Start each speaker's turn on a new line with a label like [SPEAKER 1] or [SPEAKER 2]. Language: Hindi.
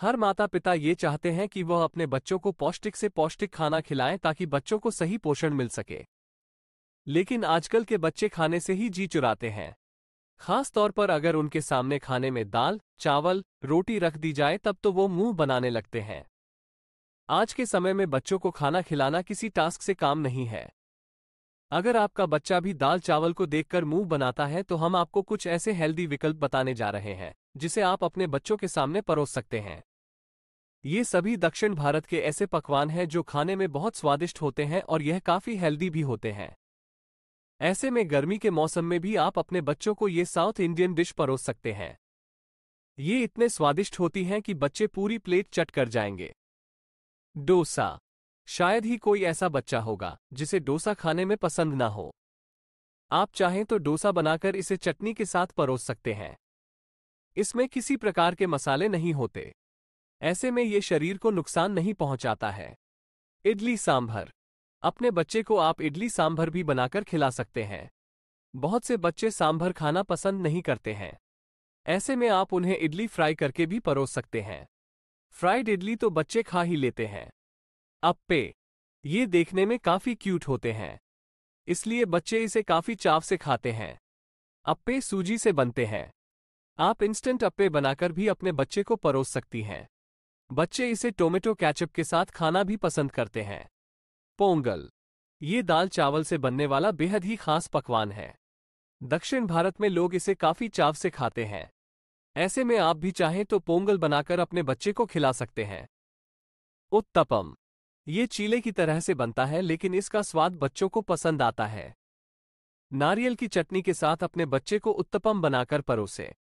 [SPEAKER 1] हर माता पिता ये चाहते हैं कि वह अपने बच्चों को पौष्टिक से पौष्टिक खाना खिलाएँ ताकि बच्चों को सही पोषण मिल सके। लेकिन आजकल के बच्चे खाने से ही जी चुराते हैं। खास तौर पर अगर उनके सामने खाने में दाल, चावल, रोटी रख दी जाए तब तो वो मुँह बनाने लगते हैं। आज के समय में बच्चों को खाना खिलाना किसी टास्क से काम नहीं है। अगर आपका बच्चा भी दाल, चावल को देखकर मुँह बनाता है तो हम आपको कुछ ऐसे हेल्दी विकल्प बताने जा रहे हैं, जिसे आप अपने बच्चों के सामने परोस सकते हैं। ये सभी दक्षिण भारत के ऐसे पकवान हैं जो खाने में बहुत स्वादिष्ट होते हैं और यह काफ़ी हेल्दी भी होते हैं। ऐसे में गर्मी के मौसम में भी आप अपने बच्चों को ये साउथ इंडियन डिश परोस सकते हैं। ये इतने स्वादिष्ट होती हैं कि बच्चे पूरी प्लेट चट कर जाएँगे। डोसा। शायद ही कोई ऐसा बच्चा होगा, जिसे डोसा खाने में पसंद ना हो। आप चाहें तो डोसा बनाकर इसे चटनी के साथ परोस सकते हैं। इसमें किसी प्रकार के मसाले नहीं होते। ऐसे में ये शरीर को नुकसान नहीं पहुंचाता है। इडली सांभर। अपने बच्चे को आप इडली सांभर भी बनाकर खिला सकते हैं। बहुत से बच्चे सांभर खाना पसंद नहीं करते हैं। ऐसे में आप उन्हें इडली फ्राई करके भी परोस सकते हैं। फ्राइड इडली तो बच्चे खा ही लेते हैं। अप्पे। ये देखने में काफ़ी क्यूट होते हैं। इसलिए बच्चे इसे काफ़ी चाव से खाते हैं। अप्पे सूजी से बनते हैं। आप इंस्टेंट अप्पे बनाकर भी अपने बच्चे को परोस सकती हैं। बच्चे इसे टोमेटो कैचअप के साथ खाना भी पसंद करते हैं। पोंगल। ये दाल चावल से बनने वाला बेहद ही खास पकवान है। दक्षिण भारत में लोग इसे काफ़ी चाव से खाते हैं। ऐसे में आप भी चाहें तो पोंगल बनाकर अपने बच्चे को खिला सकते हैं। उत्तपम। ये चीले की तरह से बनता है, लेकिन इसका स्वाद बच्चों को पसंद आता है। नारियल की चटनी के साथ अपने बच्चे को उत्तपम बनाकर परोसे।